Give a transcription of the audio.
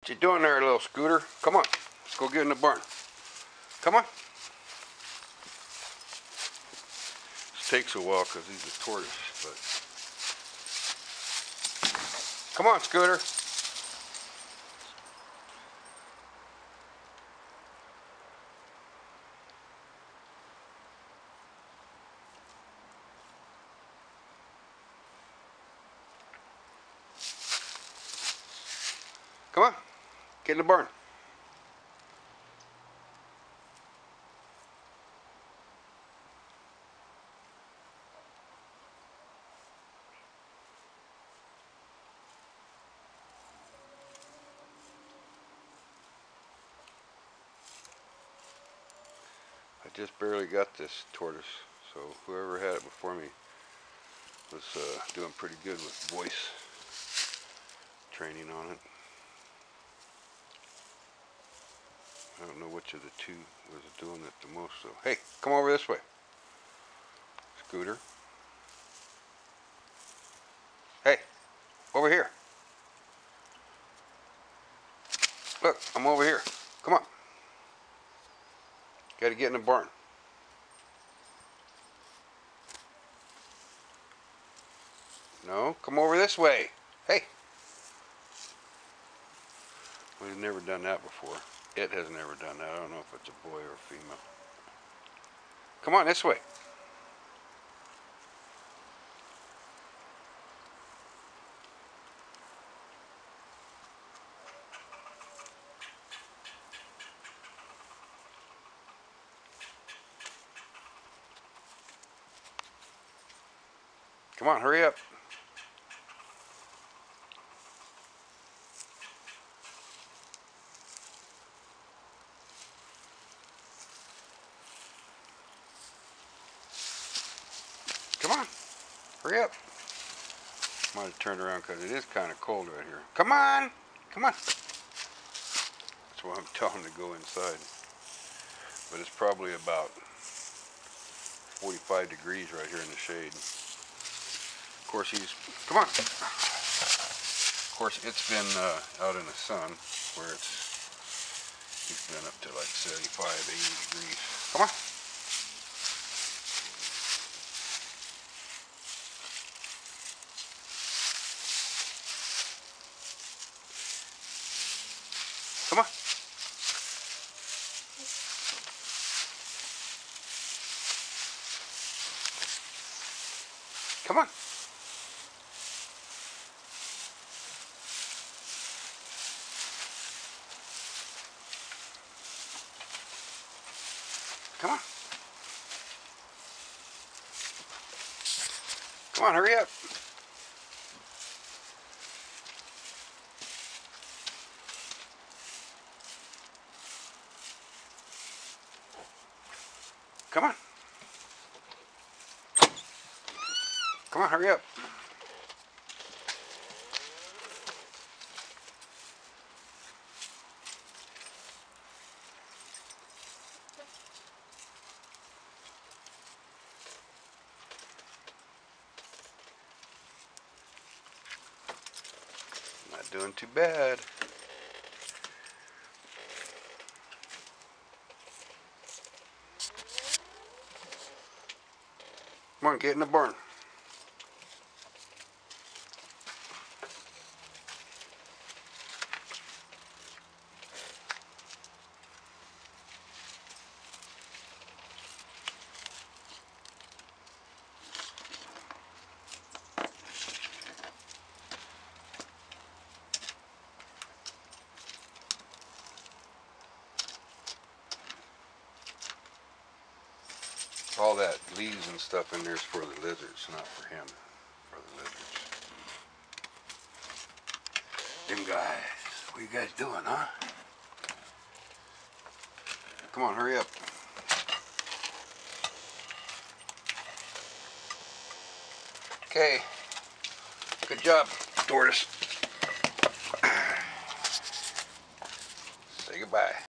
What you doing there, little scooter? Come on, let's go get in the barn. Come on. This takes a while because he's a tortoise, but. Come on, scooter. Come on, barn. I just barely got this tortoise, so whoever had it before me was uh, doing pretty good with voice training on it. I don't know which of the two was doing it the most though. Hey, come over this way. Scooter. Hey, over here. Look, I'm over here. Come on. Gotta get in the barn. No, come over this way. Hey. We've never done that before. It has never done that. I don't know if it's a boy or a female. Come on, this way. Come on, hurry up. Come on, hurry up. Might have turned around because it is kind of cold right here. Come on, come on. That's why I'm telling him to go inside. But it's probably about 45 degrees right here in the shade. Of course, he's, come on. Of course, it's been uh, out in the sun where it's, he's been up to like 75, 80 degrees. Come on. Come on. Come on. Come on. Come on, hurry up. Come on. Come on, hurry up. Not doing too bad. Come on, get in the barn. All that leaves and stuff in there is for the lizards, not for him. For the lizards. Them guys. What you guys doing, huh? Come on, hurry up. Okay. Good job, tortoise. Say goodbye.